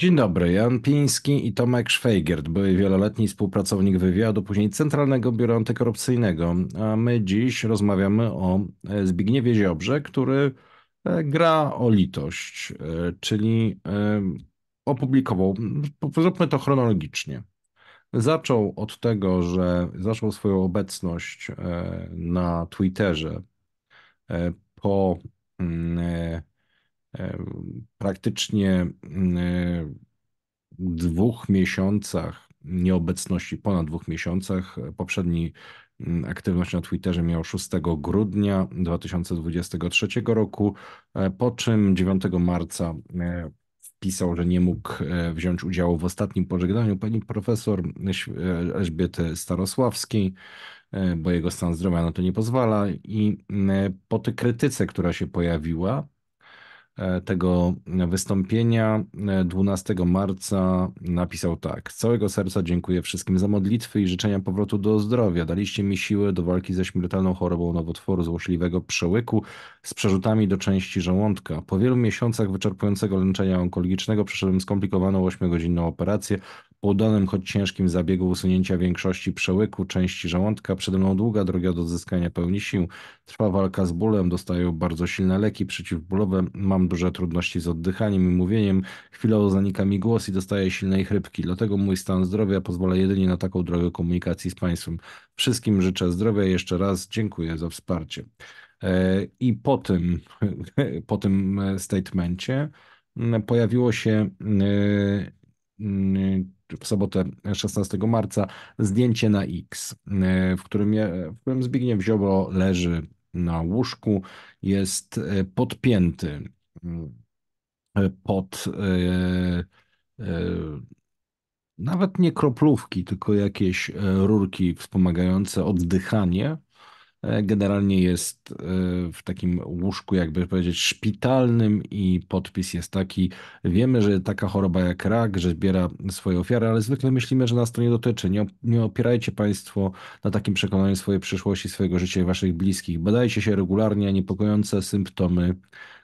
Dzień dobry, Jan Piński i Tomek Szwajgiert, były wieloletni współpracownik wywiadu, później Centralnego Biura Antykorupcyjnego. A my dziś rozmawiamy o e, Zbigniewie Ziobrze, który e, gra o litość, e, czyli opublikował, zróbmy to chronologicznie. Zaczął od tego, że zaczął swoją obecność na Twitterze po mm, praktycznie mm, dwóch miesiącach nieobecności, ponad dwóch miesiącach. Poprzedni mm, aktywność na Twitterze miał 6 grudnia 2023 roku, e, po czym 9 marca e, wpisał, że nie mógł e, wziąć udziału w ostatnim pożegnaniu pani profesor Elżbiety Starosławskiej, bo jego stan zdrowia na to nie pozwala i po tej krytyce, która się pojawiła, E, tego wystąpienia 12 e, marca napisał tak. Z całego serca dziękuję wszystkim za modlitwy i życzenia powrotu do zdrowia. Daliście mi siłę do walki ze śmiertelną chorobą nowotworu złośliwego przełyku z przerzutami do części żołądka. Po wielu miesiącach wyczerpującego leczenia onkologicznego przeszedłem skomplikowaną 8-godzinną operację, udanym, choć ciężkim zabiegu usunięcia większości przełyku, części żołądka, przede mną długa droga do odzyskania pełni sił. Trwa walka z bólem, dostaję bardzo silne leki przeciwbólowe, mam duże trudności z oddychaniem i mówieniem, chwilowo zanika mi głos i dostaję silnej chrypki. Dlatego mój stan zdrowia pozwala jedynie na taką drogę komunikacji z Państwem. Wszystkim życzę zdrowia jeszcze raz dziękuję za wsparcie. E, I po tym, po tym statemencie pojawiło się e, w sobotę 16 marca zdjęcie na X, e, w którym, w którym Zbigniew Ziobro leży na łóżku, jest e, podpięty pod nawet nie kroplówki, tylko jakieś rurki wspomagające oddychanie generalnie jest e, w takim łóżku, jakby powiedzieć, szpitalnym i podpis jest taki. Wiemy, że taka choroba jak rak, że zbiera swoje ofiary, ale zwykle myślimy, że nas to nie dotyczy. Nie, nie opierajcie Państwo na takim przekonaniu swojej przyszłości, swojego życia i Waszych bliskich. Badajcie się regularnie, a niepokojące symptomy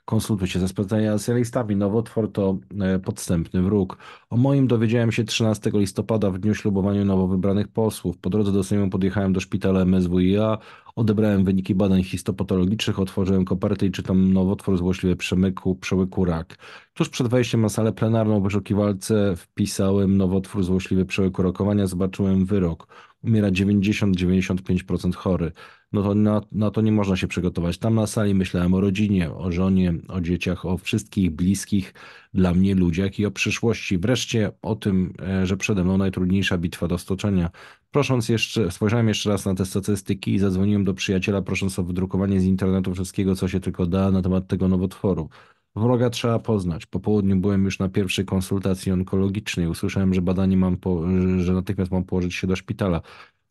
konsultujcie ze specjalistami. Nowotwór to e, podstępny wróg. O moim dowiedziałem się 13 listopada w dniu ślubowania nowo wybranych posłów. Po drodze do Sejmu podjechałem do szpitala MSWiA, odebrałem wyniki badań histopatologicznych, otworzyłem kopertę i czytam nowotwór złośliwy przemyku, przełyku rak. Tuż przed wejściem na salę plenarną w wyszukiwalce wpisałem nowotwór złośliwy przełyku rokowania, zobaczyłem wyrok. Umiera 90-95% chory no to na, na to nie można się przygotować. Tam na sali myślałem o rodzinie, o żonie, o dzieciach, o wszystkich bliskich dla mnie ludziach i o przyszłości. Wreszcie o tym, e, że przede mną najtrudniejsza bitwa do stoczenia. Prosząc jeszcze, spojrzałem jeszcze raz na te statystyki i zadzwoniłem do przyjaciela, prosząc o wydrukowanie z internetu wszystkiego, co się tylko da na temat tego nowotworu. Wroga trzeba poznać. Po południu byłem już na pierwszej konsultacji onkologicznej. Usłyszałem, że badanie mam, po, że natychmiast mam położyć się do szpitala.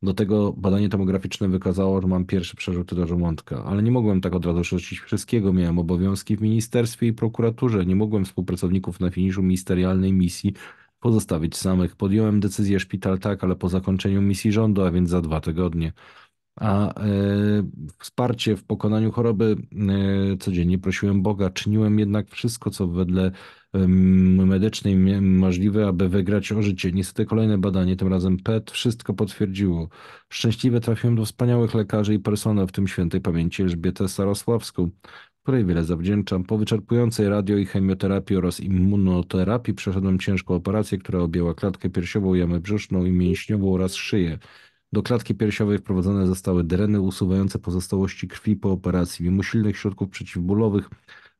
Do tego badanie tomograficzne wykazało, że mam pierwsze przerzuty do żołądka, ale nie mogłem tak od razu rzucić wszystkiego. Miałem obowiązki w ministerstwie i prokuraturze. Nie mogłem współpracowników na finiszu ministerialnej misji pozostawić samych. Podjąłem decyzję szpital tak, ale po zakończeniu misji rządu, a więc za dwa tygodnie. A e, wsparcie w pokonaniu choroby e, codziennie prosiłem Boga. Czyniłem jednak wszystko, co wedle medycznej możliwe, aby wygrać o życie. Niestety kolejne badanie, tym razem PET, wszystko potwierdziło. Szczęśliwie trafiłem do wspaniałych lekarzy i personel, w tym świętej pamięci Elżbietę Starosławską, której wiele zawdzięczam. Po wyczerpującej radio i chemioterapii oraz immunoterapii przeszedłem ciężką operację, która objęła klatkę piersiową, jamę brzuszną i mięśniową oraz szyję. Do klatki piersiowej wprowadzone zostały dreny usuwające pozostałości krwi po operacji, mimo silnych środków przeciwbólowych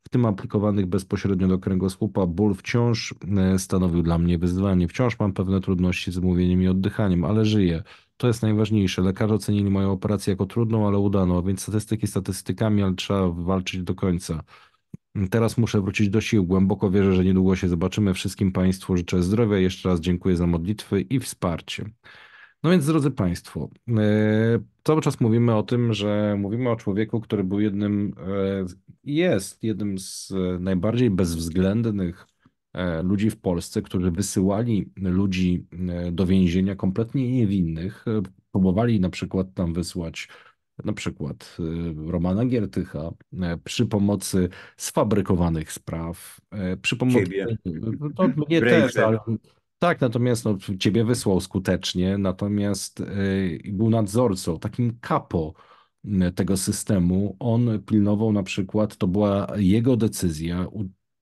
w tym aplikowanych bezpośrednio do kręgosłupa, ból wciąż e, stanowił dla mnie wyzwanie. Wciąż mam pewne trudności z mówieniem i oddychaniem, ale żyję. To jest najważniejsze. Lekarze ocenili moją operację jako trudną, ale udaną, a więc statystyki statystykami, ale trzeba walczyć do końca. Teraz muszę wrócić do sił. Głęboko wierzę, że niedługo się zobaczymy. Wszystkim Państwu życzę zdrowia. Jeszcze raz dziękuję za modlitwy i wsparcie. No więc, drodzy Państwo, e, cały czas mówimy o tym, że mówimy o człowieku, który był jednym, e, jest jednym z najbardziej bezwzględnych e, ludzi w Polsce, którzy wysyłali ludzi do więzienia kompletnie niewinnych. Próbowali na przykład tam wysłać na przykład Romana Giertycha, przy pomocy sfabrykowanych spraw, przy pomocy, Ciebie. to mnie Brejże. też, ale tak, natomiast no, ciebie wysłał skutecznie, natomiast y, był nadzorcą, takim kapo y, tego systemu. On pilnował na przykład, to była jego decyzja,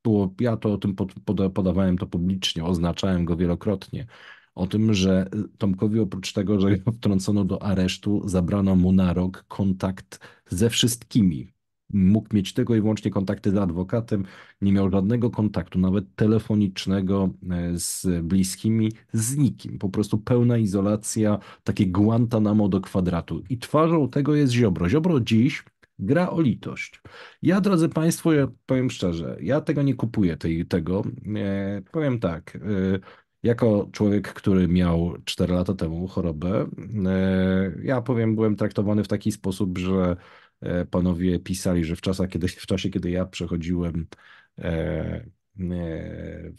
było, ja to o tym pod, poda- podawałem to publicznie, oznaczałem go wielokrotnie, o tym, że Tomkowi oprócz tego, że go wtrącono do aresztu, zabrano mu na rok kontakt ze wszystkimi. Mógł mieć tylko i wyłącznie kontakty z adwokatem, nie miał żadnego kontaktu, nawet telefonicznego e, z bliskimi, z nikim. Po prostu pełna izolacja, takie Guantanamo do kwadratu. I twarzą tego jest Ziobro. Ziobro dziś gra o litość. Ja, drodzy Państwo, ja powiem szczerze, ja tego nie kupuję, tej, tego. E, powiem tak, e, jako człowiek, który miał 4 lata temu chorobę, e, ja powiem, byłem traktowany w taki sposób, że panowie pisali, że w czasach, kiedy, w czasie, kiedy ja przechodziłem e, e,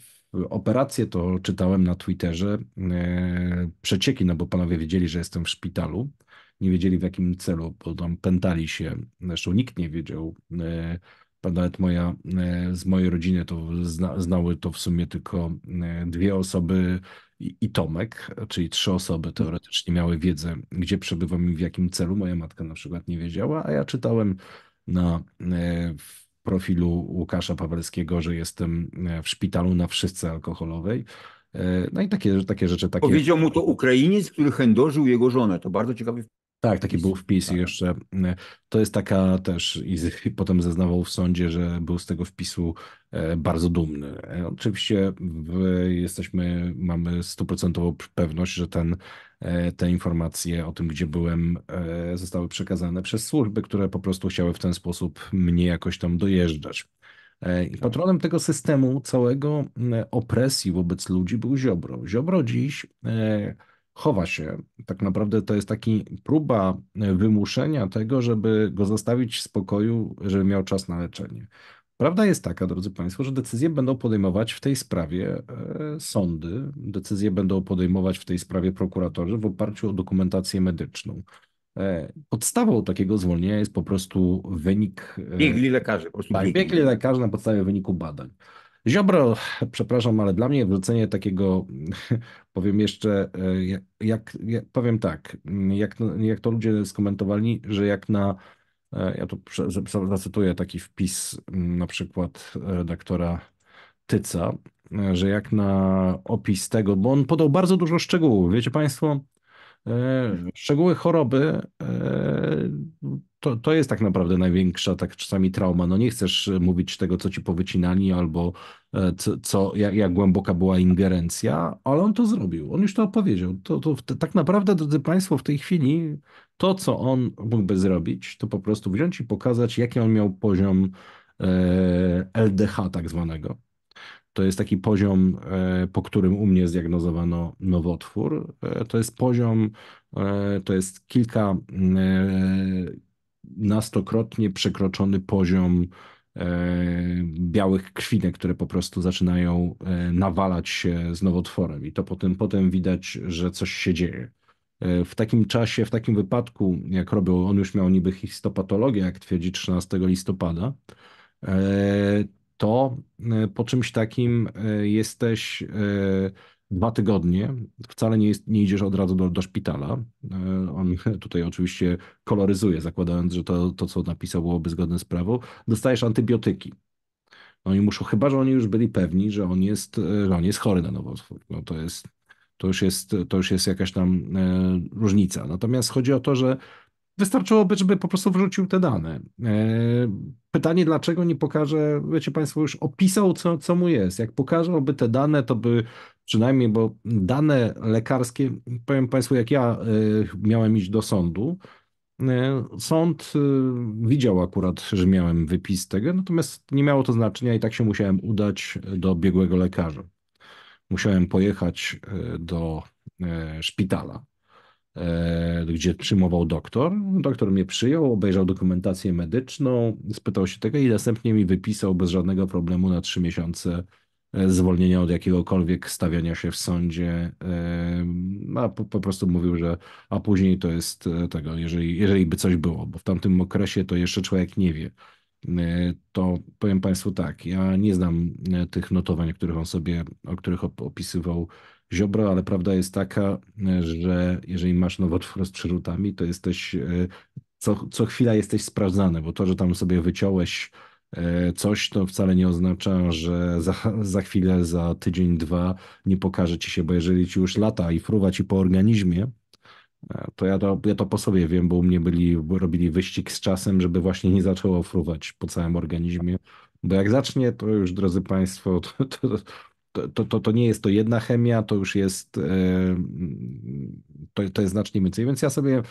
operację, to czytałem na Twitterze e, przecieki, no bo panowie wiedzieli, że jestem w szpitalu. Nie wiedzieli w jakim celu, bo tam pętali się. Zresztą nikt nie wiedział. Nawet moja, e, z mojej rodziny to zna, znały to w sumie tylko e, dwie osoby i, i Tomek, czyli trzy osoby teoretycznie miały wiedzę, gdzie przebywam i w jakim celu. Moja matka na przykład nie wiedziała, a ja czytałem na e, profilu Łukasza Pawelskiego, że jestem w szpitalu na wszyscy alkoholowej. No i takie, takie rzeczy, takie. Powiedział mu to Ukrainiec, który chędożył jego żonę. To bardzo ciekawy Tak, taki był wpis i Tak. jeszcze e, to jest taka też i, potem zeznawał w sądzie, że był z tego wpisu e, bardzo dumny. E, Oczywiście jesteśmy, mamy stuprocentową pewność, że ten, te informacje o tym, gdzie byłem, zostały przekazane przez służby, które po prostu chciały w ten sposób mnie jakoś tam dojeżdżać. I patronem tego systemu całego opresji wobec ludzi był Ziobro. Ziobro dziś chowa się. Tak naprawdę to jest taki próba e, wymuszenia tego, żeby go zostawić w spokoju, żeby miał czas na leczenie. Prawda jest taka, drodzy Państwo, że decyzje będą podejmować w tej sprawie e, sądy, decyzje będą podejmować w tej sprawie prokuratorzy w oparciu o dokumentację medyczną. E, Podstawą takiego zwolnienia jest po prostu wynik. Biegli lekarze, po prostu tak, biegli. biegli lekarze na podstawie wyniku badań. Ziobro, przepraszam, ale dla mnie wrzucenie takiego, powiem jeszcze, e, jak, jak, powiem tak, jak, jak to ludzie skomentowali, że jak na, e, ja tu zacytuję taki wpis m, na przykład redaktora Tyca, e, że jak na opis tego, bo on podał bardzo dużo szczegółów, wiecie Państwo, Szczegóły choroby e, to, to jest tak naprawdę największa tak czasami trauma. No nie chcesz mówić tego, co ci powycinali, albo e, co, co, jak, jak głęboka była ingerencja, ale on to zrobił. On już to opowiedział. To, to tak naprawdę, drodzy Państwo, w tej chwili to, co on mógłby zrobić, to po prostu wziąć i pokazać, jaki on miał poziom e, LDH tak zwanego. To jest taki poziom, e, po którym u mnie zdiagnozowano nowotwór. E, To jest poziom, e, to jest kilka nastokrotnie przekroczony poziom białych krwinek, które po prostu zaczynają nawalać się z nowotworem. I to potem, potem widać, że coś się dzieje. W takim czasie, w takim wypadku, jak robił, on już miał niby histopatologię, jak twierdzi 13 listopada, to e, po czymś takim e, jesteś e, dwa tygodnie, wcale nie, jest, nie idziesz od razu do, do szpitala. On tutaj oczywiście koloryzuje, zakładając, że to, to, co napisał, byłoby zgodne z prawem. Dostajesz antybiotyki. Oni muszą, chyba że oni już byli pewni, że on jest, że on jest chory na nowotwór. No to jest, to już jest, to już jest jakaś tam różnica. Natomiast chodzi o to, że Wystarczyłoby, żeby po prostu wrzucił te dane. E, Pytanie, dlaczego nie pokaże, wiecie Państwo, już opisał, co, co mu jest. Jak pokażąłby te dane, to by przynajmniej, bo dane lekarskie, powiem Państwu, jak ja e, miałem iść do sądu, e, sąd widział akurat, że miałem wypis tego, natomiast nie miało to znaczenia i tak się musiałem udać do biegłego lekarza. Musiałem pojechać do szpitala gdzie przyjmował doktor. Doktor mnie przyjął, obejrzał dokumentację medyczną, spytał się tego i następnie mi wypisał bez żadnego problemu na trzy miesiące e, zwolnienia od jakiegokolwiek stawiania się w sądzie, e, a po, po prostu mówił, że a później to jest e, tego, jeżeli, jeżeli by coś było, bo w tamtym okresie to jeszcze człowiek nie wie. To powiem Państwu tak, ja nie znam tych notowań, których on sobie, o których opisywał Ziobro, ale prawda jest taka, że jeżeli masz nowotwór z przerzutami, to jesteś, co, co chwila jesteś sprawdzany, bo to, że tam sobie wyciąłeś E, coś, to wcale nie oznacza, że za, za chwilę, za tydzień, dwa nie pokaże ci się, bo jeżeli ci już lata i fruwa ci po organizmie, e, to ja to, ja to po sobie wiem, bo u mnie byli, robili wyścig z czasem, żeby właśnie nie zaczęło fruwać po całym organizmie, bo jak zacznie, to już, drodzy Państwo, to, to, to, to, to nie jest to jedna chemia, to już jest, e, to, to jest znacznie więcej, więc ja sobie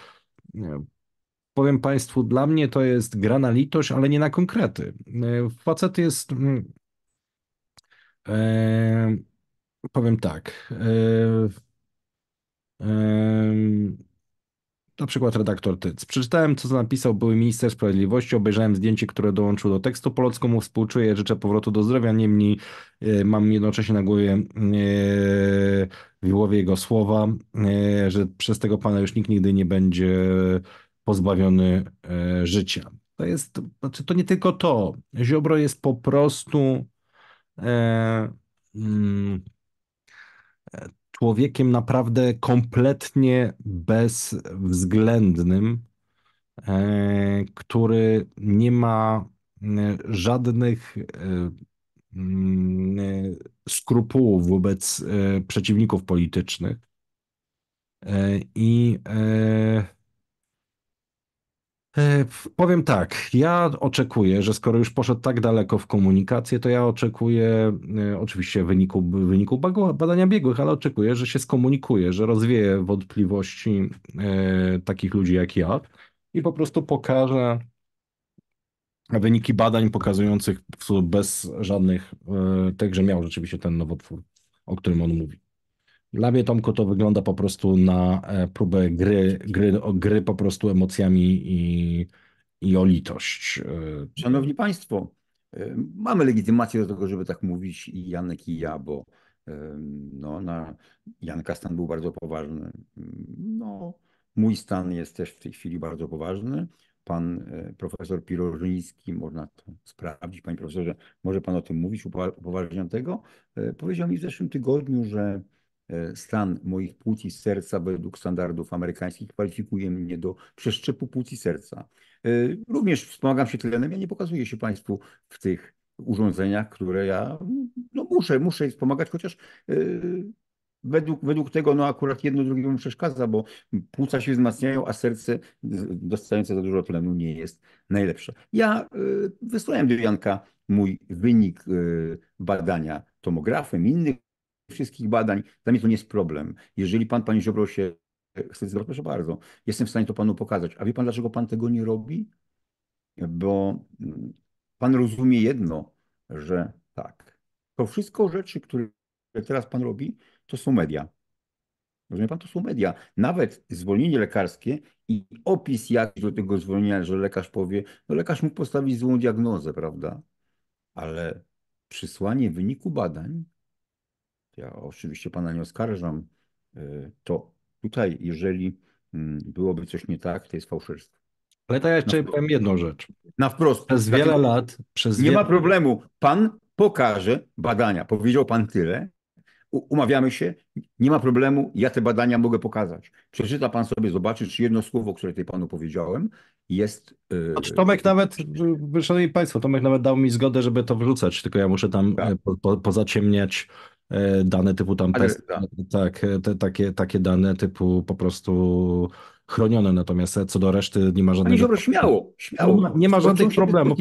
powiem Państwu, dla mnie to jest gra na litość, ale nie na konkrety. E, facet jest. E, powiem tak. Na przykład redaktor Tyc. Przeczytałem, co napisał były minister sprawiedliwości, obejrzałem zdjęcie, które dołączył do tekstu. Polocko mu współczuję, życzę powrotu do zdrowia. Niemniej e, mam jednocześnie na głowie e, w głowie jego słowa, e, że przez tego pana już nikt nigdy nie będzie pozbawiony życia. To jest, znaczy to nie tylko to. Ziobro jest po prostu mm, człowiekiem naprawdę kompletnie bezwzględnym, e, który nie ma e, żadnych e, mm, skrupułów wobec przeciwników politycznych. I powiem tak, ja oczekuję, że skoro już poszedł tak daleko w komunikację, to ja oczekuję e, oczywiście wyniku, wyniku badania biegłych, ale oczekuję, że się skomunikuje, że rozwieje wątpliwości e, takich ludzi jak ja i po prostu pokaże wyniki badań pokazujących bez żadnych, tych, że miał rzeczywiście ten nowotwór, o którym on mówi. Dla mnie Tomko to wygląda po prostu na e, próbę gry, gry, gry po prostu emocjami i, i o litość. E, Szanowni Państwo, e, mamy legitymację do tego, żeby tak mówić i Janek i ja, bo no, na Janka stan był bardzo poważny. No, mój stan jest też w tej chwili bardzo poważny. Pan profesor Pirożyński, można to sprawdzić, panie profesorze, może pan o tym mówić, upoważniam tego, powiedział mi w zeszłym tygodniu, że stan moich płuc i serca według standardów amerykańskich kwalifikuje mnie do przeszczepu płuc i serca. E, również wspomagam się tlenem. Ja nie pokazuję się Państwu w tych urządzeniach, które ja no muszę, muszę wspomagać, chociaż e, według, według tego no akurat jedno drugiemu przeszkadza, bo płuca się wzmacniają, a serce dostające za dużo tlenu nie jest najlepsze. Ja wysłałem do Janka mój wynik badania tomografem, innych wszystkich badań, dla mnie to nie jest problem. Jeżeli pan, panie Ziobro, się chce zwrócić, proszę bardzo, jestem w stanie to panu pokazać. A wie pan, dlaczego pan tego nie robi? Bo mm, pan rozumie jedno, że tak, to wszystko rzeczy, które teraz pan robi, to są media. Rozumie pan, to są media. Nawet zwolnienie lekarskie i opis jakiś do tego zwolnienia, że lekarz powie, no lekarz mógł postawić złą diagnozę, prawda? Ale przysłanie wyniku badań ja oczywiście pana nie oskarżam, e, to tutaj, jeżeli mm, byłoby coś nie tak, to jest fałszerstwo. Ale to ja jeszcze powiem jedną rzecz. Na wprost. Przez wiele lat. Przez nie wiele... ma problemu. Pan pokaże badania. Powiedział pan tyle. Umawiamy się, nie ma problemu, ja te badania mogę pokazać. Przeczyta pan sobie, zobaczy, czy jedno słowo, które tutaj panu powiedziałem, jest. Yy... Znaczy, Tomek nawet, szanowni państwo, Tomek nawet dał mi zgodę, żeby to wrzucać, tylko ja muszę tam tak. po, po, pozaciemniać dane typu tam tak, te, takie, takie dane typu po prostu chronione, natomiast co do reszty nie ma żadnego... Panie śmiało, śmiało. Nie ma, nie ma żadnych problemów.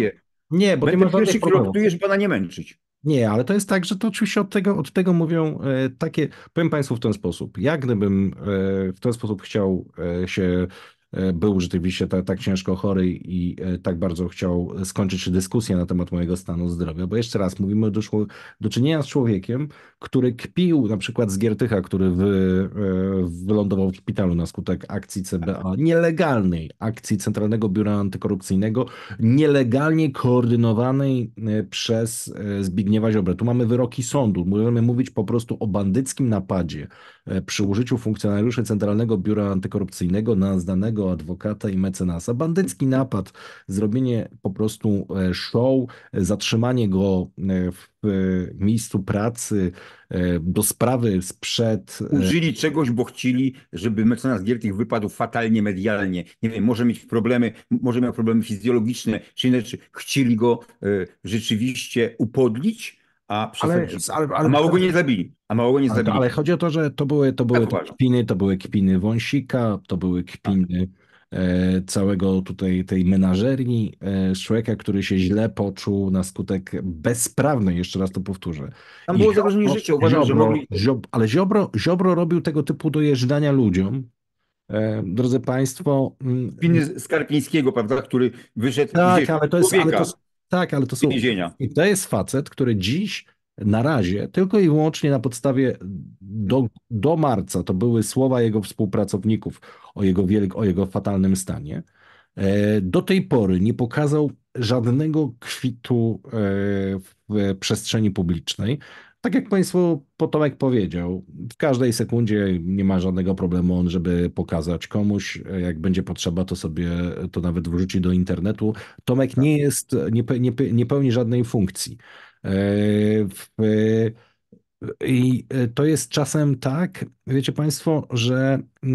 Nie, bo Będę nie ma żadnych problemów. pana nie męczyć. Nie, ale to jest tak, że to oczywiście od tego, od tego mówią e, takie, powiem Państwu w ten sposób, jak gdybym e, w ten sposób chciał e, się e, był rzeczywiście tak, tak ciężko chory i e, tak bardzo chciał skończyć dyskusję na temat mojego stanu zdrowia. Bo jeszcze raz, mówimy do, do czynienia z człowiekiem, który kpił na przykład z Giertycha, który wy, e, wylądował w szpitalu na skutek akcji CBA, nielegalnej akcji Centralnego Biura Antykorupcyjnego, nielegalnie koordynowanej przez Zbigniewa Ziobrę. Tu mamy wyroki sądu. Możemy mówić po prostu o bandyckim napadzie przy użyciu funkcjonariuszy Centralnego Biura Antykorupcyjnego na znanego adwokata i mecenasa. Bandycki napad, zrobienie po prostu e, show, zatrzymanie go e, w miejscu pracy do sprawy sprzed... E, Użyli czegoś, bo chcieli, żeby mecenas Giertych wypadł fatalnie medialnie. Nie wiem, może mieć problemy, może miał problemy fizjologiczne, czy inaczej. Chcieli go rzeczywiście upodlić, a, ale, ale, ale, a mało go nie zabili. A mało go nie zabili. Ale, chodzi o to, że to były, to były tak kpiny, to były kpiny Wąsika, to były kpiny e, całego tutaj tej menażerii, e, człowieka, który się źle poczuł na skutek bezprawnej, jeszcze raz to powtórzę. Tam było zagrożenie życia, uważam, Ziobro, że mogli... Ziobro, ale Ziobro, Ziobro robił tego typu dojeżdżania ludziom, e, Drodzy Państwo. Mm, Kpiny Skarpińskiego, prawda, który wyszedł. Tak, ale to jest. Ale to, tak, ale to są. Więzienia. I to jest facet, który dziś na razie tylko i wyłącznie na podstawie do, do marca, to były słowa jego współpracowników o jego, wielk, o jego fatalnym stanie, e, do tej pory nie pokazał żadnego kwitu e, w przestrzeni publicznej. Tak jak Państwo Potomek powiedział, w każdej sekundzie nie ma żadnego problemu on, żeby pokazać komuś, jak będzie potrzeba, to sobie to nawet wrzuci do internetu. Tomek nie jest, nie, nie, nie pełni żadnej funkcji. E, I to jest czasem tak, wiecie Państwo, że e,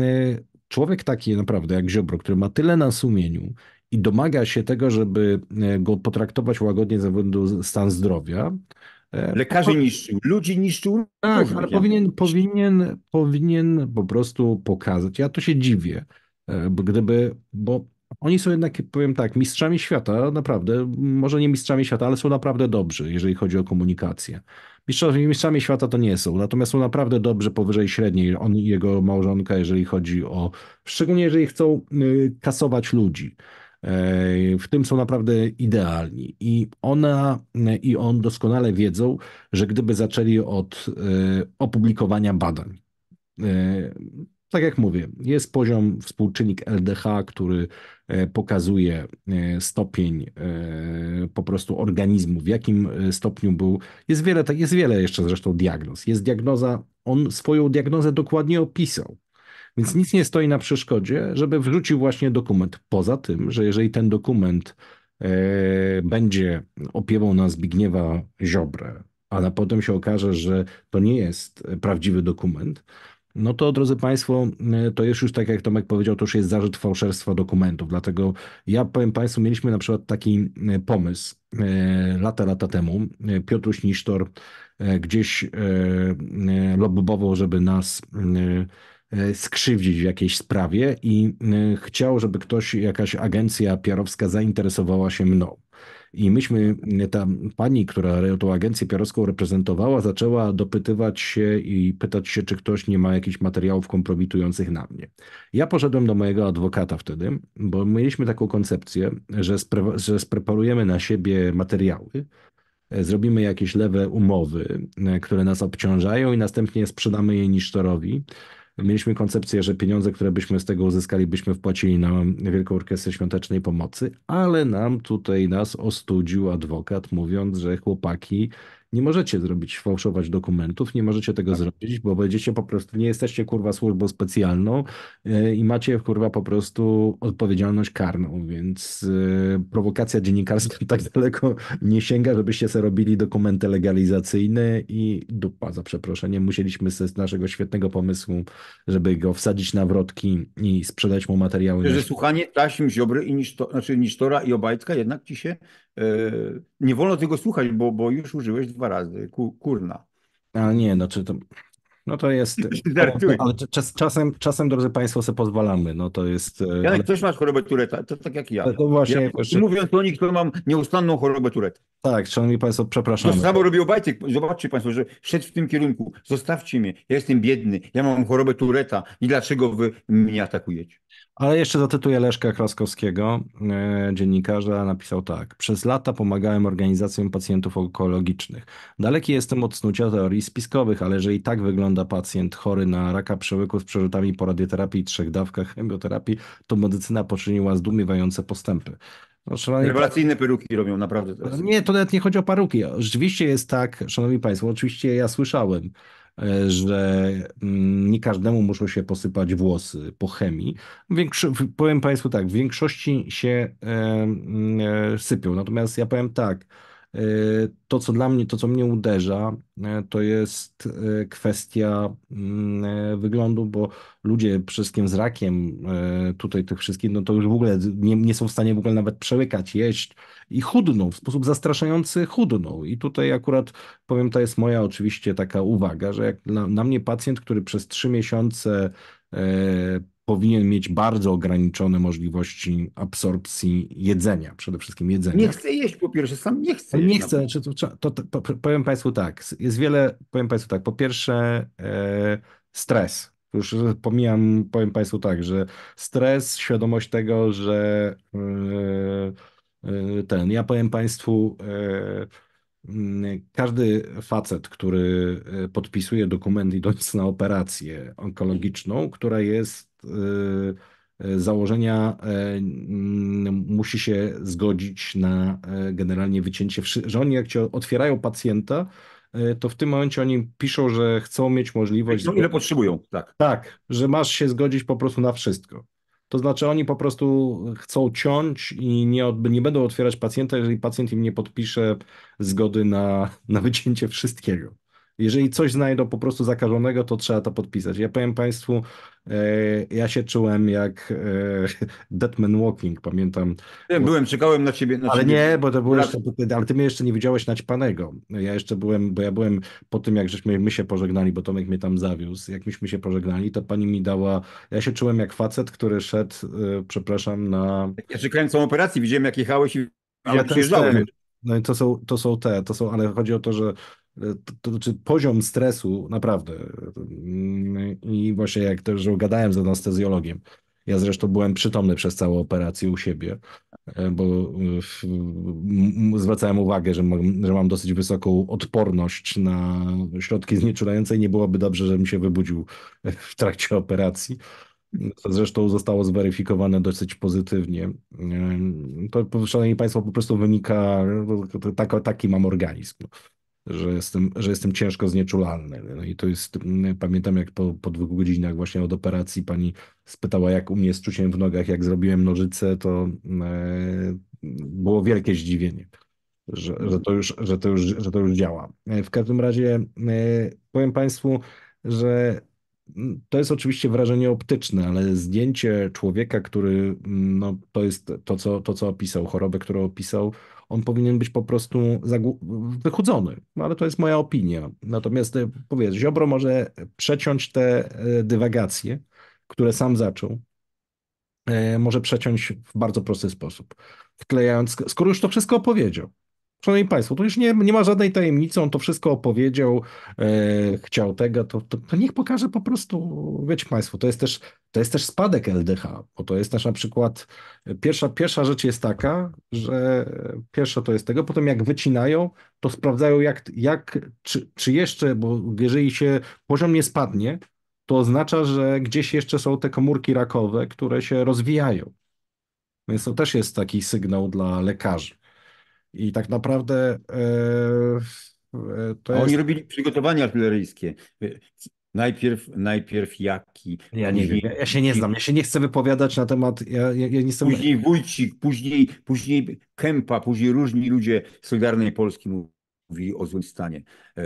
człowiek taki naprawdę jak Ziobro, który ma tyle na sumieniu i domaga się tego, żeby e, go potraktować łagodnie ze względu stan zdrowia, Lekarzy niszczył, ludzi niszczył. Tak, ale powinien, powinien, powinien po prostu pokazać. Ja to się dziwię, bo gdyby, bo oni są jednak, powiem tak, mistrzami świata, naprawdę, może nie mistrzami świata, ale są naprawdę dobrzy, jeżeli chodzi o komunikację. Mistrzami, mistrzami świata to nie są, natomiast są naprawdę dobrzy powyżej średniej, on i jego małżonka, jeżeli chodzi o, szczególnie jeżeli chcą y, kasować ludzi. E, w tym są naprawdę idealni. I ona i on doskonale wiedzą, że gdyby zaczęli od y, opublikowania badań, y, tak jak mówię, jest poziom, współczynnik LDH, który e, pokazuje e, stopień e, po prostu organizmu, w jakim stopniu był. Jest wiele, jest wiele jeszcze zresztą diagnoz. Jest diagnoza, on swoją diagnozę dokładnie opisał. Więc nic nie stoi na przeszkodzie, żeby wrzucił właśnie dokument. Poza tym, że jeżeli ten dokument będzie opiewą na Zbigniewa Ziobrę, a potem się okaże, że to nie jest prawdziwy dokument, no to, drodzy Państwo, e, to jest już tak, jak Tomek powiedział, to już jest zarzut fałszerstwa dokumentów. Dlatego ja powiem Państwu, mieliśmy na przykład taki e, pomysł e, lata, lata temu. Piotruś Nisztor gdzieś lobbował, żeby nas skrzywdzić w jakiejś sprawie i chciał, żeby ktoś, jakaś agencja PR-owska zainteresowała się mną. I myśmy, ta pani, która tą agencję PR-owską reprezentowała, zaczęła dopytywać się i pytać się, czy ktoś nie ma jakichś materiałów kompromitujących na mnie. Ja poszedłem do mojego adwokata wtedy, bo mieliśmy taką koncepcję, że, spre, że spreparujemy na siebie materiały, zrobimy jakieś lewe umowy, które nas obciążają i następnie sprzedamy je nisztorowi Mieliśmy koncepcję, że pieniądze, które byśmy z tego uzyskali, byśmy wpłacili na Wielką Orkiestrę Świątecznej Pomocy, ale nam tutaj nas ostudził adwokat, mówiąc, że chłopaki, nie możecie zrobić, fałszować dokumentów, nie możecie tego tak. zrobić, bo będziecie po prostu, nie jesteście kurwa służbą specjalną yy, i macie kurwa po prostu odpowiedzialność karną, więc yy, prowokacja dziennikarska tak daleko nie sięga, żebyście sobie robili dokumenty legalizacyjne i dupa za przeproszeniem. Musieliśmy z naszego świetnego pomysłu, żeby go wsadzić na wrotki i sprzedać mu materiały. Że słuchanie taśm Ziobry i Niszto, znaczy Nisztora i Obajtka jednak ci się nie wolno tego słuchać, bo, bo już użyłeś dwa razy, kurna. A nie, no czy to... No to jest, Żartuję. ale czas, czasem, czasem, drodzy Państwo, sobie pozwalamy. No to jest, e, Janek, ale ktoś masz chorobę Tureta, to tak jak ja. to właśnie, ja mówiąc o nich, to mam nieustanną chorobę Tureta. tak, Szanowni Państwo, To przepraszamy. samo robił Obajtek. Zobaczcie Państwo, że szedł w tym kierunku. Zostawcie mnie, ja jestem biedny, ja mam chorobę Tureta i dlaczego wy mnie atakujecie? Ale jeszcze zacytuję Leszka Kraskowskiego, e, dziennikarza, napisał tak. Przez lata pomagałem organizacjom pacjentów onkologicznych. Daleki jestem od snucia teorii spiskowych, ale że i tak wygląda pacjent chory na raka przełyku z przerzutami po radioterapii i trzech dawkach chemioterapii, to medycyna poczyniła zdumiewające postępy. No, szanowni Rewelacyjne peruki robią naprawdę teraz. Nie, to nawet nie chodzi o paruki. Rzeczywiście jest tak, szanowni państwo, oczywiście ja słyszałem, e, że mm, nie każdemu muszą się posypać włosy po chemii. Większo- powiem państwu tak, w większości się e, mm, e, sypią. Natomiast ja powiem tak, to co dla mnie, to co mnie uderza, e, to jest e, kwestia mm, e, wyglądu, bo ludzie wszystkim z rakiem, e, tutaj tych wszystkich, no to już w ogóle nie, nie są w stanie w ogóle nawet przełykać, jeść i chudną, w sposób zastraszający chudną. I tutaj akurat powiem, to jest moja oczywiście taka uwaga, że jak na, na mnie pacjent, który przez trzy miesiące e, powinien mieć bardzo ograniczone możliwości absorpcji jedzenia, przede wszystkim jedzenia. Nie chcę jeść po pierwsze, sam nie jeść. nie chcę, czy to, to, to, powiem Państwu tak, jest wiele, powiem Państwu tak, po pierwsze e, stres. Już pomijam, powiem Państwu tak, że stres, świadomość tego, że e, e, ten, ja powiem Państwu, e, każdy facet, który e, podpisuje dokument idąc na operację onkologiczną, która jest założenia e, mm, musi się zgodzić na generalnie wycięcie, że oni jak ci otwierają pacjenta, to w tym momencie oni piszą, że chcą mieć możliwość ile potrzebują, tak. tak, że masz się zgodzić po prostu na wszystko. To znaczy oni po prostu chcą ciąć i nie, nie będą otwierać pacjenta, jeżeli pacjent im nie podpisze zgody na, na wycięcie wszystkiego. Jeżeli coś znajdą po prostu zakażonego, to trzeba to podpisać. Ja powiem Państwu, e, ja się czułem jak e, Deadman Walking, pamiętam. Wiem, byłem, czekałem na ciebie. Na Ale ciebie. nie, bo to było jeszcze, ale ty mnie jeszcze nie widziałeś naćpanego. Ja jeszcze byłem, bo ja byłem po tym, jak żeśmy my się pożegnali, bo Tomek mnie tam zawiózł. Jak myśmy się pożegnali, to pani mi dała, ja się czułem jak facet, który szedł, e, przepraszam, na... Ja czekałem całą operację, widziałem jak jechałeś i Ale ja to przyjeżdżałem. No i to są, to są te, to są, ale chodzi o to, że to, to znaczy poziom stresu naprawdę mm, i właśnie jak też, gadałem z anestezjologiem, ja zresztą byłem przytomny przez całą operację u siebie, e, bo e, zwracałem uwagę, że mam, że mam dosyć wysoką odporność na środki znieczulające i nie byłoby dobrze, żebym się wybudził w trakcie operacji. Zresztą zostało zweryfikowane dosyć pozytywnie. To, szanowni Państwo, po prostu wynika, tak, taki mam organizm, że jestem, że jestem ciężko znieczulalny. No i to jest, mm, pamiętam jak po, po dwóch godzinach właśnie od operacji pani spytała, jak u mnie z czuciem w nogach, jak zrobiłem nożyce, to e, było wielkie zdziwienie. Że, że, to już, że, to już, że to już działa. E, W każdym razie e, powiem Państwu, że Mm, To jest oczywiście wrażenie optyczne, ale zdjęcie człowieka, który, mm, no, to jest to, co, to, co opisał, chorobę, którą opisał, on powinien być po prostu wychudzony. No, ale to jest moja opinia. Natomiast e, powiedz, Ziobro może przeciąć te e, dywagacje, które sam zaczął, e, może przeciąć w bardzo prosty sposób, wklejając, skoro już to wszystko opowiedział. Szanowni Państwo, to już nie, nie ma żadnej tajemnicy, on to wszystko opowiedział, e, chciał tego, to, to, to niech pokaże po prostu, wiecie Państwo, to jest też, to jest też spadek LDH, bo to jest też na przykład, pierwsza, pierwsza rzecz jest taka, że pierwsza to jest tego, potem jak wycinają, to sprawdzają jak, jak czy, czy jeszcze, bo jeżeli się poziom nie spadnie, to oznacza, że gdzieś jeszcze są te komórki rakowe, które się rozwijają. Więc to też jest taki sygnał dla lekarzy. I tak naprawdę e, e, to jest. oni robili przygotowania artyleryjskie. Najpierw, najpierw Jaki, Ja nie wiem, później, ja, ja się nie znam, ja się nie chcę wypowiadać na temat. Ja, ja, ja nie jestem. później Wójcik, później, później Kępa, później różni ludzie z Solidarnej Polski mówili o złym stanie. E,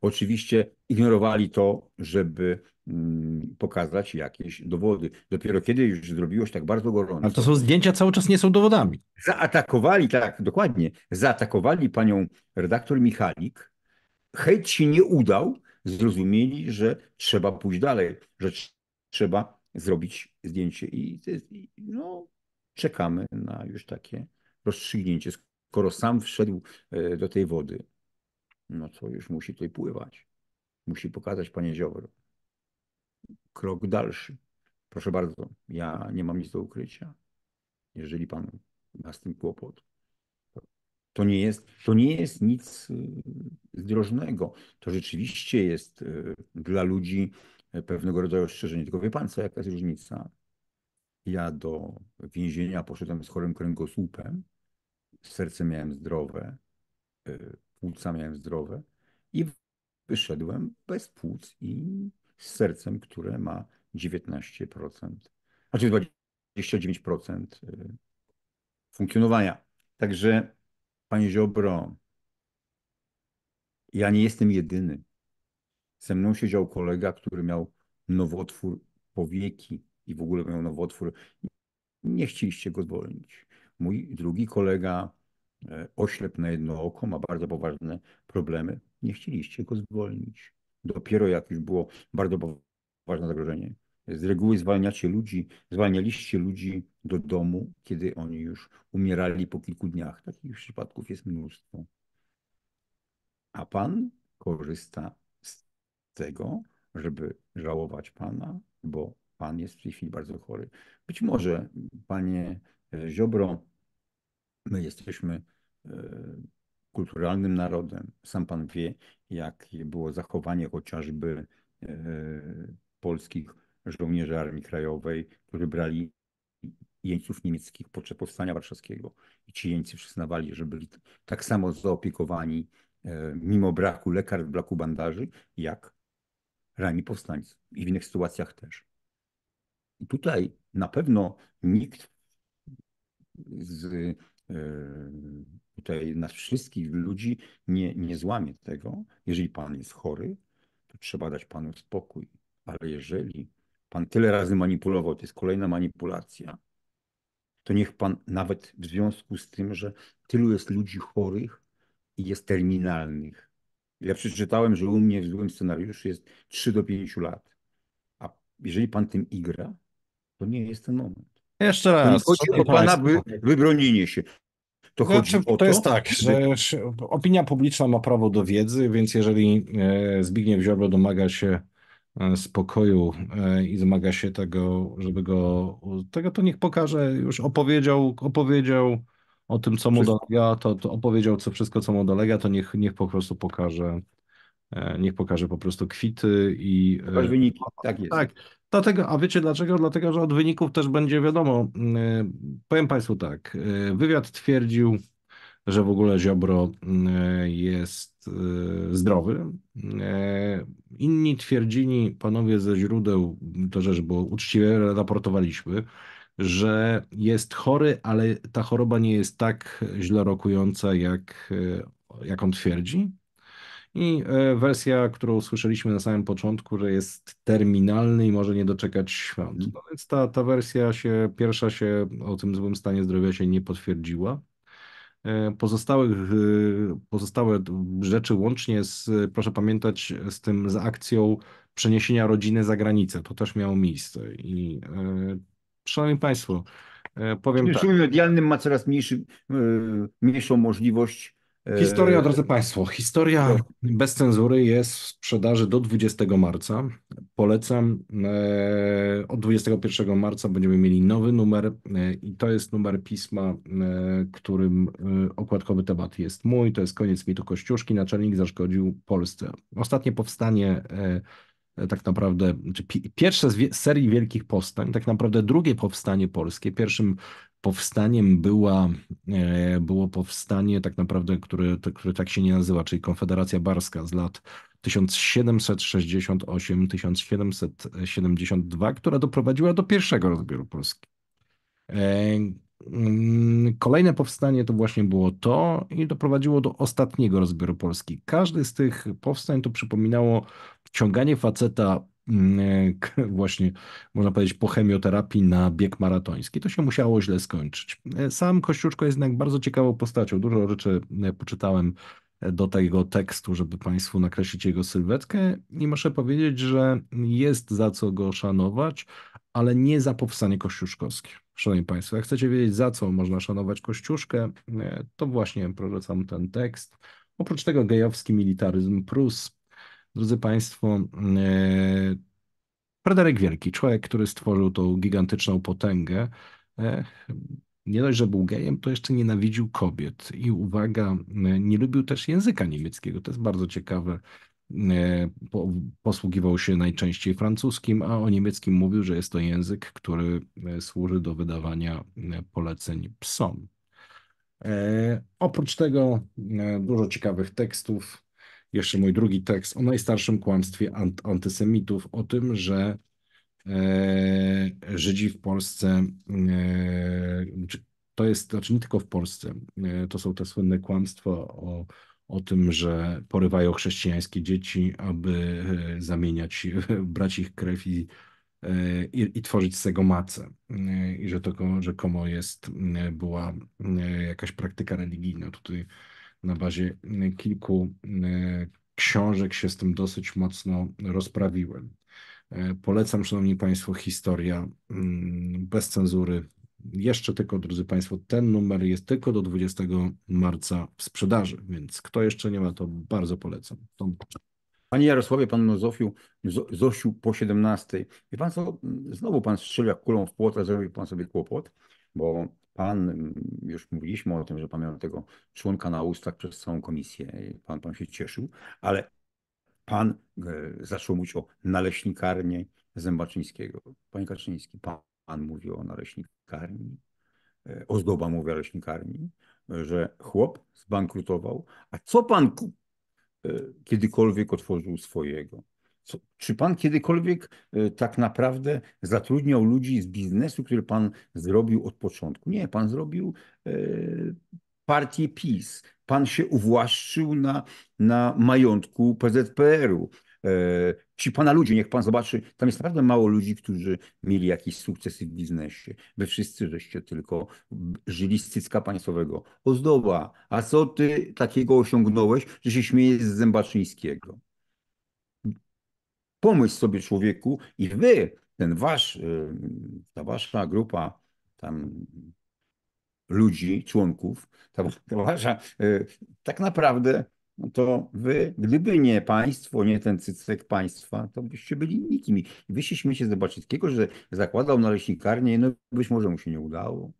oczywiście ignorowali to, żeby mm, pokazać jakieś dowody. Dopiero kiedy już zrobiło się tak bardzo gorąco. Ale to są zdjęcia, cały czas nie są dowodami. Zaatakowali, tak, dokładnie, zaatakowali panią redaktor Michalik. Hejt się nie udał, zrozumieli, że trzeba pójść dalej, że trzeba zrobić zdjęcie. I no, czekamy na już takie rozstrzygnięcie. Skoro sam wszedł e, do tej wody, no to już musi tutaj pływać. Musi pokazać panie Ziobro. Krok dalszy. Proszę bardzo, ja nie mam nic do ukrycia. Jeżeli pan ma z tym kłopot, to nie jest, to nie jest nic y, zdrożnego. To rzeczywiście jest y, dla ludzi pewnego rodzaju ostrzeżenie. Tylko wie pan co, jaka jest różnica? Ja do więzienia poszedłem z chorym kręgosłupem, serce miałem zdrowe, y, płuca miałem zdrowe i wyszedłem bez płuc i z sercem, które ma 19%, znaczy 29% funkcjonowania. Także Panie Ziobro, ja nie jestem jedyny. Ze mną siedział kolega, który miał nowotwór powieki i w ogóle miał nowotwór. Nie chcieliście go zwolnić. Mój drugi kolega oślep na jedno oko, ma bardzo poważne problemy. Nie chcieliście go zwolnić. Dopiero jak już było bardzo poważne zagrożenie. Z reguły zwalniacie ludzi, zwalnialiście ludzi do domu, kiedy oni już umierali po kilku dniach. Takich przypadków jest mnóstwo. A pan korzysta z tego, żeby żałować pana, bo pan jest w tej chwili bardzo chory. Być może, panie Ziobro, my jesteśmy e, kulturalnym narodem. Sam pan wie, jakie było zachowanie chociażby e, polskich żołnierzy Armii Krajowej, którzy brali jeńców niemieckich podczas powstania warszawskiego. I ci jeńcy przyznawali, że byli tak samo zaopiekowani e, mimo braku lekarstw, braku bandaży, jak rani powstańcy. I w innych sytuacjach też. I tutaj na pewno nikt z e, tutaj nas wszystkich ludzi nie, nie złamie tego. Jeżeli pan jest chory, to trzeba dać panu spokój. Ale jeżeli pan tyle razy manipulował, to jest kolejna manipulacja, to niech pan nawet w związku z tym, że tylu jest ludzi chorych i jest terminalnych. Ja przeczytałem, że u mnie w złym scenariuszu jest 3 do 5 lat. A jeżeli pan tym igra, to nie jest ten moment. Jeszcze raz. To chodzi o pana wy, wybronienie się. To chodzi znaczy, o to, to jest tak, że opinia publiczna ma prawo do wiedzy, więc jeżeli e, Zbigniew Ziobro domaga się E, spokoju e, i zmaga się tego, żeby go, tego to niech pokaże, już opowiedział, opowiedział o tym, co mu wszystko. dolega, to, to opowiedział co wszystko, co mu dolega, to niech, niech po prostu pokaże, niech pokaże po prostu kwity i... Pokaż wyniki, tak jest. Tak, dlatego, a wiecie dlaczego? Dlatego, że od wyników też będzie wiadomo. Powiem Państwu tak, wywiad twierdził, że w ogóle Ziobro e, jest zdrowy. Inni twierdzili, panowie ze źródeł, to rzecz, bo uczciwie raportowaliśmy, że jest chory, ale ta choroba nie jest tak źle rokująca, jak, jak on twierdzi. I wersja, którą słyszeliśmy na samym początku, że jest terminalny i może nie doczekać świąt. No więc ta, ta wersja się, pierwsza się o tym złym stanie zdrowia się nie potwierdziła. E, pozostałych, e, pozostałe rzeczy łącznie z, proszę pamiętać, z tym, z akcją przeniesienia rodziny za granicę. To też miało miejsce. I e, szanowni Państwo, powiem Czyli tak. medialnym ma coraz mniejszy, mniejszą możliwość Historia, drodzy Państwo, historia bez cenzury jest w sprzedaży do 20 marca. Polecam. E, od 21 marca będziemy mieli nowy numer e, i to jest numer pisma, e, którym okładkowy temat jest mój. To jest koniec mitu Kościuszki. Naczelnik zaszkodził Polsce. Ostatnie powstanie tak naprawdę, pierwsze z serii wielkich powstań, tak naprawdę drugie powstanie polskie. Pierwszym powstaniem była, e, było powstanie tak naprawdę, które, które tak się nie nazywa, czyli Konfederacja Barska z lat 1768-1772, która doprowadziła do pierwszego rozbioru Polski. E, mm, kolejne powstanie to właśnie było to i doprowadziło do ostatniego rozbioru Polski. Każdy z tych powstań to przypominało ciąganie faceta właśnie, można powiedzieć, po chemioterapii na bieg maratoński. To się musiało źle skończyć. E, sam Kościuszko jest jednak bardzo ciekawą postacią. Dużo rzeczy e, poczytałem do tego tekstu, żeby Państwu nakreślić jego sylwetkę i muszę powiedzieć, że jest za co go szanować, ale nie za powstanie kościuszkowskie. Szanowni Państwo, jak chcecie wiedzieć, za co można szanować Kościuszkę, e, to właśnie polecam ten tekst. Oprócz tego gejowski militaryzm Prus. Drodzy Państwo, e, Fryderyk Wielki, człowiek, który stworzył tą gigantyczną potęgę, e, nie dość, że był gejem, to jeszcze nienawidził kobiet. I uwaga, nie lubił też języka niemieckiego. To jest bardzo ciekawe. Posługiwał się najczęściej francuskim, a o niemieckim mówił, że jest to język, który służy do wydawania poleceń psom. E, oprócz tego e, dużo ciekawych tekstów. Jeszcze mój drugi tekst o najstarszym kłamstwie antysemitów, o tym, że e, Żydzi w Polsce, to jest, znaczy nie tylko w Polsce, to są te słynne kłamstwa o, o tym, że porywają chrześcijańskie dzieci, aby zamieniać, brać ich krew i i, i tworzyć z tego macę. I że to rzekomo jest, była jakaś praktyka religijna. Tutaj na bazie kilku książek się z tym dosyć mocno rozprawiłem. Polecam, Szanowni Państwo, historia mm, bez cenzury. Jeszcze tylko, drodzy Państwo, ten numer jest tylko do 20 marca w sprzedaży, więc kto jeszcze nie ma, to bardzo polecam. Panie Jarosławie, pan Zofiu, Zosiu po 17. Wie pan co, znowu pan strzelił kulą w płot, a zrobił pan sobie kłopot, bo pan, już mówiliśmy o tym, że pan miał tego członka na ustach przez całą komisję, pan, pan się cieszył, ale pan e, zaczął mówić o naleśnikarni Zębaczyńskiego. Panie Kaczyński, pan, pan mówi o naleśnikarni, e, Ozdoba mówi o naleśnikarni, że chłop zbankrutował, a co pan E, kiedykolwiek otworzył swojego. Co, czy pan kiedykolwiek e, tak naprawdę zatrudniał ludzi z biznesu, który pan zrobił od początku? Nie, pan zrobił e, partię PiS. Pan się uwłaszczył na, na majątku PZPR-u. E, ci pana ludzie, niech pan zobaczy, tam jest naprawdę mało ludzi, którzy mieli jakieś sukcesy w biznesie. Wy wszyscy żeście tylko żyli z cycka państwowego. Ozdoba, a co ty takiego osiągnąłeś, że się śmiejesz z Zębaczyńskiego? Pomyśl sobie człowieku i wy, ten wasz, e, ta wasza grupa tam ludzi, członków, ta, ta wasza, e, tak naprawdę no to wy, gdyby nie państwo, nie ten cycek państwa, to byście byli nikim. I wy się śmiecie z Zobaczyckiego, że zakładał naleśnikarnię, no być może mu się nie udało.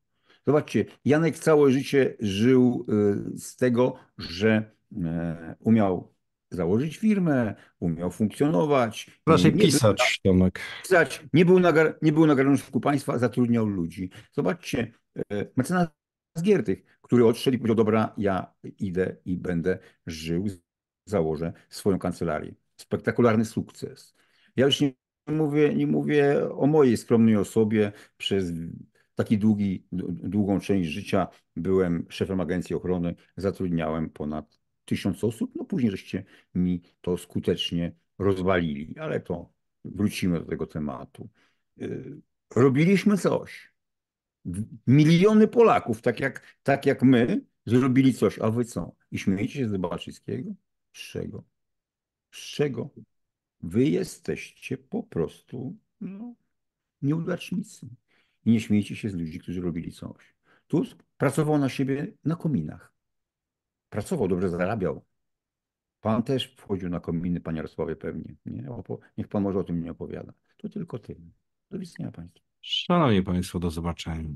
Zobaczcie, Janek całe życie żył y, z tego, że e, umiał założyć firmę, umiał funkcjonować. Pisać, był, Tomek. Pisać, nie był, na, nie był na garnuszku państwa, zatrudniał ludzi. Zobaczcie, e, mecenas Giertych, który odszedł i powiedział, dobra, ja idę i będę żył, założę swoją kancelarię. Spektakularny sukces. Ja już nie mówię, nie mówię o mojej skromnej osobie. Przez taki długi, długą część życia byłem szefem agencji ochrony, zatrudniałem ponad tysiąc osób. No później żeście mi to skutecznie rozwalili, ale to wrócimy do tego tematu. Y, robiliśmy coś miliony Polaków, tak jak, tak jak my, zrobili coś, a wy co? I śmiejecie się z Baczyńskiego? Z czego? Z czego? Wy jesteście po prostu no, nieudacznicy. I nie śmiejcie się z ludzi, którzy robili coś. Tusk pracował na siebie na kominach. Pracował, dobrze zarabiał. Pan też wchodził na kominy, panie Jarosławie, pewnie. Nie? Niech pan może o tym nie opowiada. To tylko tyle. Do widzenia państwu. Szanowni Państwo, do zobaczenia.